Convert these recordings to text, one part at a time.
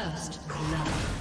First blood.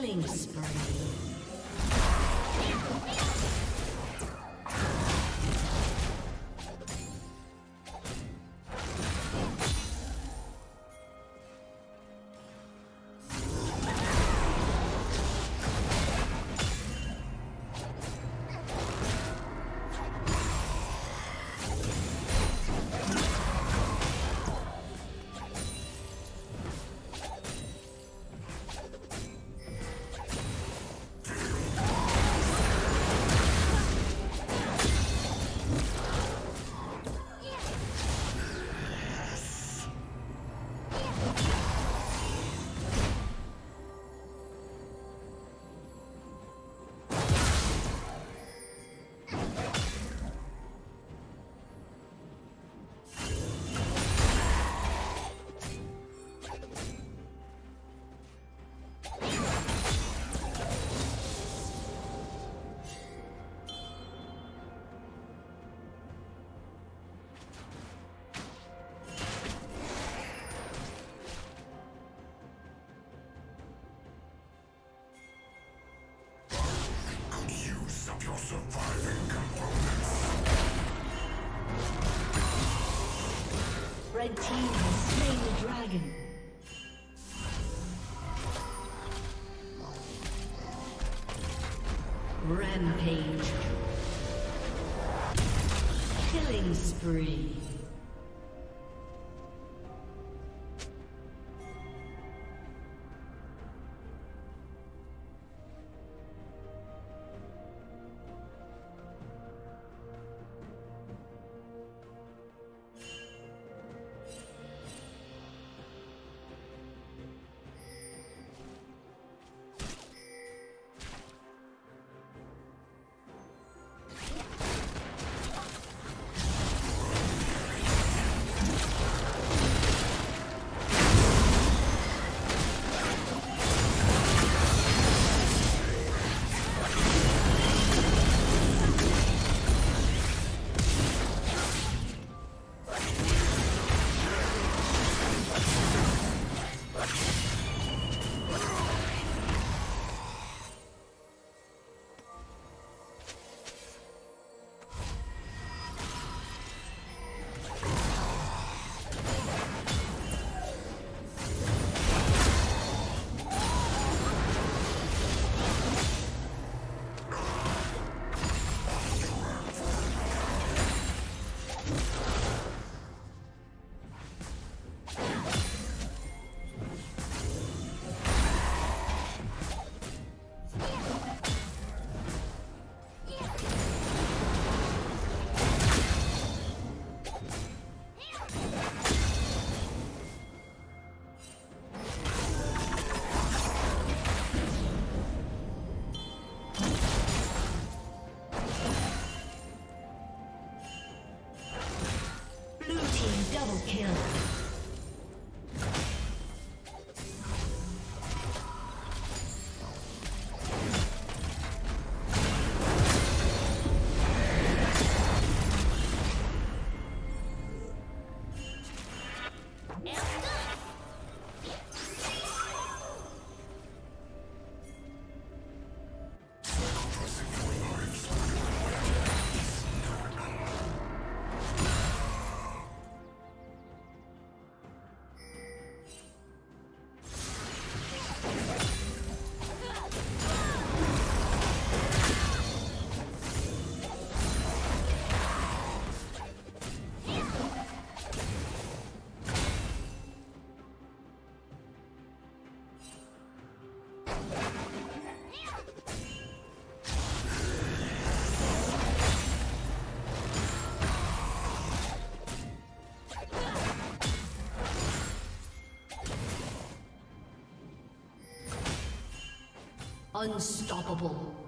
Killing spree. surviving components. Red team has slain the dragon. Rampage. Killing spree. Unstoppable.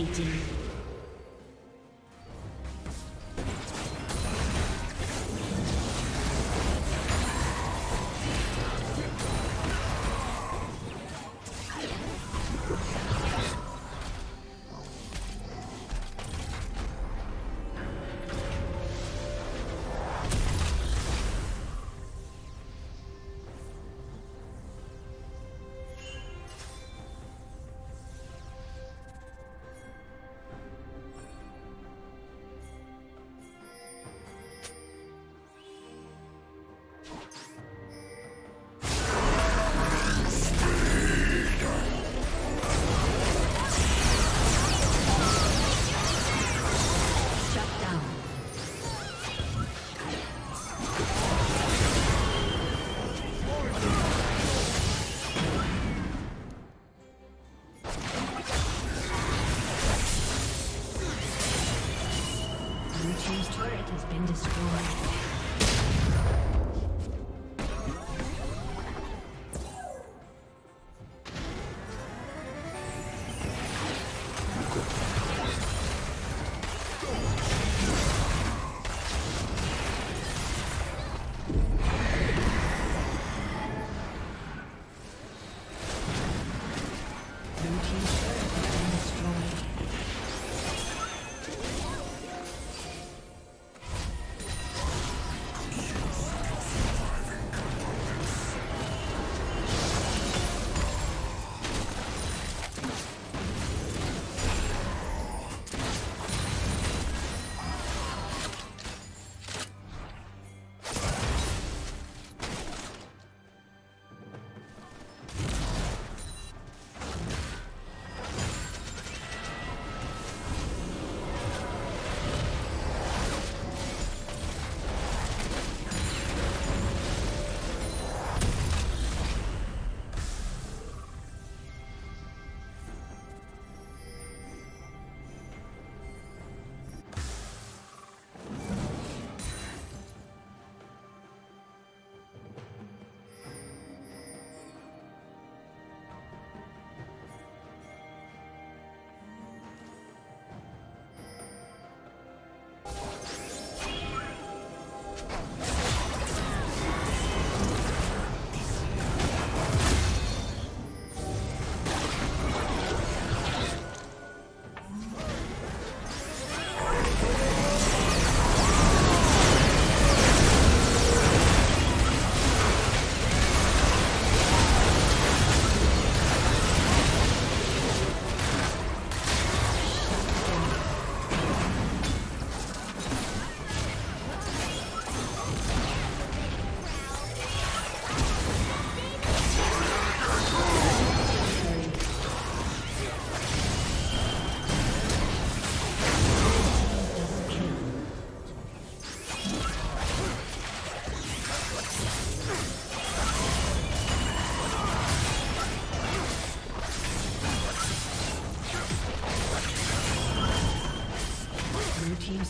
Dominating.